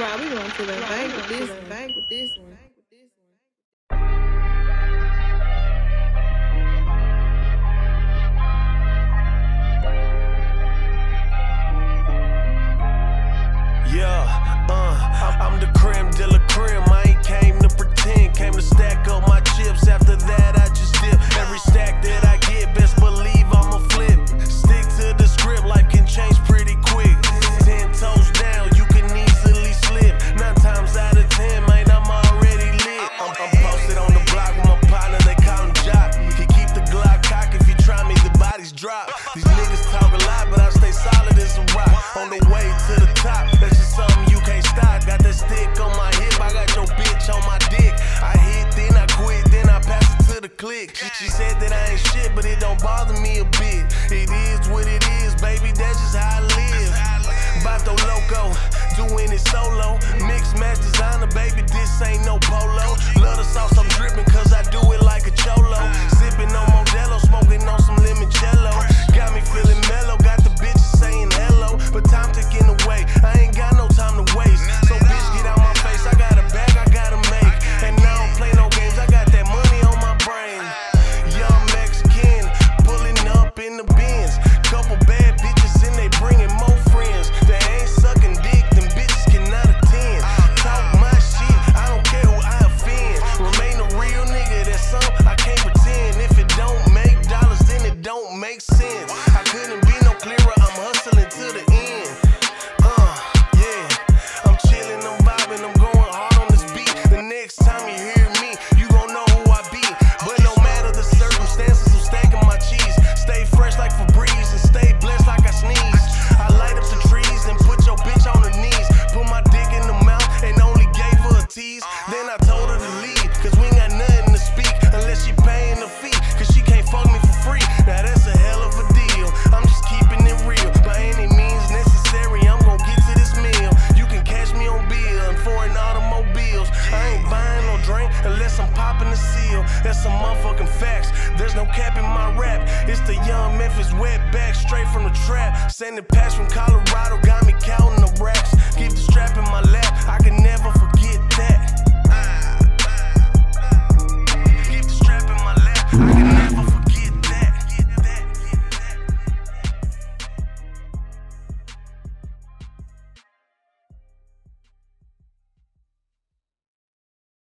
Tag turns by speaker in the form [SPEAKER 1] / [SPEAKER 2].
[SPEAKER 1] Right, we going to the bank with this, bank with this one.
[SPEAKER 2] click. She said that I ain't shit, but it don't bother me a bit. It is what it is, baby, that's just how I live. Bato loco, doing it solo. Mixed match designer, baby, this ain't no. I couldn't Unless I'm popping the seal, that's some motherfucking facts. There's no cap in my rap. It's the young Memphis wetback, straight from the trap. Sending packs from Colorado, got me counting the racks. Keep the strap in my lap. I can